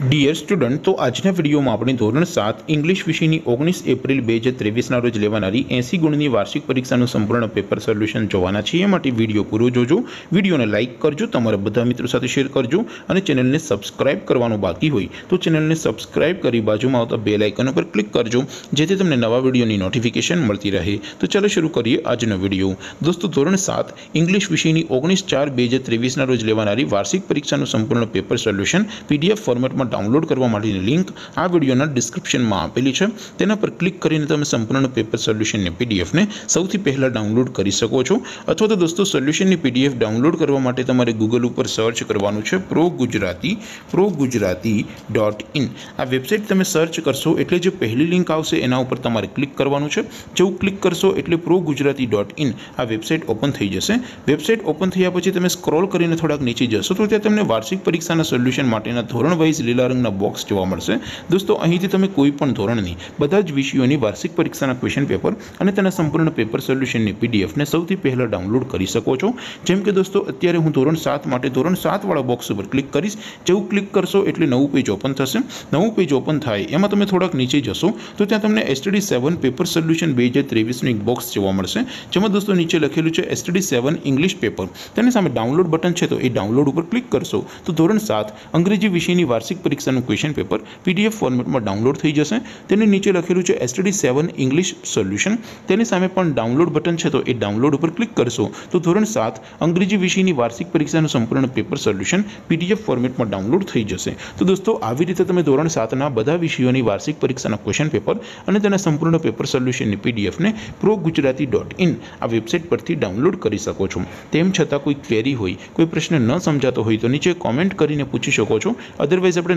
Dear student તો આજના વિડીયોમાં આપણે ધોરણ સાત ઇંગ્લિશ વિષયની ઓગણીસ એપ્રિલ બે હજાર ત્રેવીસના રોજ લેવાનારી એંસી ગુણની વાર્ષિક પરીક્ષાનું સંપૂર્ણ પેપર સોલ્યુશન જોવાના છીએ. માટે વીડિયો પૂરો જોજો. વિડીયોને લાઇક કરજો, તમારા બધા મિત્રો સાથે શેર કરજો અને ચેનલને સબસ્ક્રાઇબ કરવાનું બાકી હોય તો ચેનલને સબસ્ક્રાઇબ કરી બાજુમાં આવતા બે લાઇકન ઉપર ક્લિક કરજો, જેથી તમને નવા વિડીયોની નોટિફિકેશન મળતી રહે. તો ચાલો શરૂ કરીએ આજનો વીડિયો. દોસ્તો, ધોરણ સાત ઇંગ્લિશ વિષયની ઓગણીસ ચાર બે હજાર ત્રેવીસના રોજ લેવાનારી વાર્ષિક પરીક્ષાનું સંપૂર્ણ પેપર સોલ્યુશન પીડીએફ ફોર્મેટમાં ડાઉનલોડ કરવા માટેની લિંક આ વિડીયોના ડિસ્ક્રિપ્શનમાં આપેલી છે તેના પર ક્લિક કરીને તમે સંપૂર્ણ પેપર સોલ્યુશનની પીડીએફને સૌથી પહેલાં ડાઉનલોડ કરી શકો છો અથવા તો દોસ્તો સોલ્યુશનની પીડીએફ ડાઉનલોડ કરવા માટે તમારે ગૂગલ ઉપર સર્ચ કરવાનું છે pro Gujarati pro Gujarati dot in આ વેબસાઇટ તમે સર્ચ કરશો એટલે જે પહેલી લિંક આવશે એના ઉપર તમારે ક્લિક કરવાનું છે જેવું ક્લિક કરશો એટલે પ્રો ગુજરાતી ડોટ ઇન આ વેબસાઇટ ઓપન થઈ જશે વેબસાઇટ ઓપન થયા પછી તમે સ્ક્રોલ કરીને થોડાક નીચે જશો તો ત્યાં તમને વાર્ષિક પરીક્ષાના સોલ્યુશન માટેના ધોરણ વાઇઝ લીલા રંગના બોક્સ જોવા મળશે દોસ્તો અહીંથી તમે કોઈ પણ ધોરણની બધા જ વિષયોની વાર્ષિક પરીક્ષાના ક્વેશ્ચન પેપર અને તેના સંપૂર્ણ પેપર સોલ્યુશનની પીડીએફને સૌથી પહેલાં ડાઉનલોડ કરી શકો છો જેમ કે દોસ્તો અત્યારે હું ધોરણ સાત માટે ધોરણ સાતવાળા બોક્સ ઉપર ક્લિક કરીશ જેવું ક્લિક કરશો એટલે નવું પેજ ઓપન થશે નવું પેજ ઓપન થાય એમાં તમે થોડાક નીચે જશો તો ત્યાં તમને એસટીડી સેવન પેપર સોલ્યુશન બે હજાર ત્રેવીસનું એક બોક્સ જોવા મળશે જેમાં દોસ્તો નીચે લખેલું છે એસટીડી સેવન ઇંગ્લિશ પેપર તેની સામે ડાઉનલોડ બટન છે તો એ ડાઉનલોડ ઉપર ક્લિક કરશો તો ધોરણ સાત અંગ્રેજી વિષયની વાર્ષિક પરીક્ષાનું ક્વેશ્ચન પેપર પીડીએફ ફોર્મેટમાં ડાઉનલોડ થઈ જશે તેની નીચે લખેલું છે એસટીડી સેવન ઇંગ્લિશ સોલ્યુશન તેની સામે પણ ડાઉનલોડ બટન છે તો એ ડાઉનલોડ ઉપર ક્લિક કરશો તો ધોરણ સાત અંગ્રેજી વિષયની વાર્ષિક પરીક્ષાનું સંપૂર્ણ પેપર સોલ્યુશન પીડીએફ ફોર્મેટમાં ડાઉનલોડ થઈ જશે તો દોસ્તો આવી રીતે તમે ધોરણ સાતના બધા વિષયોની વાર્ષિક પરીક્ષાના ક્વેશ્ચન પેપર અને તેના સંપૂર્ણ પેપર સોલ્યુશનની પીડીએફને પ્રો ગુજરાતી ડોટ ઇન આ વેબસાઇટ પરથી ડાઉનલોડ કરી શકો છો તેમ છતાં કોઈ ક્વેરી હોય કોઈ પ્રશ્ન ન સમજાતો હોય તો નીચે કોમેન્ટ કરીને પૂછી શકો છો અદરવાઇઝ આપણે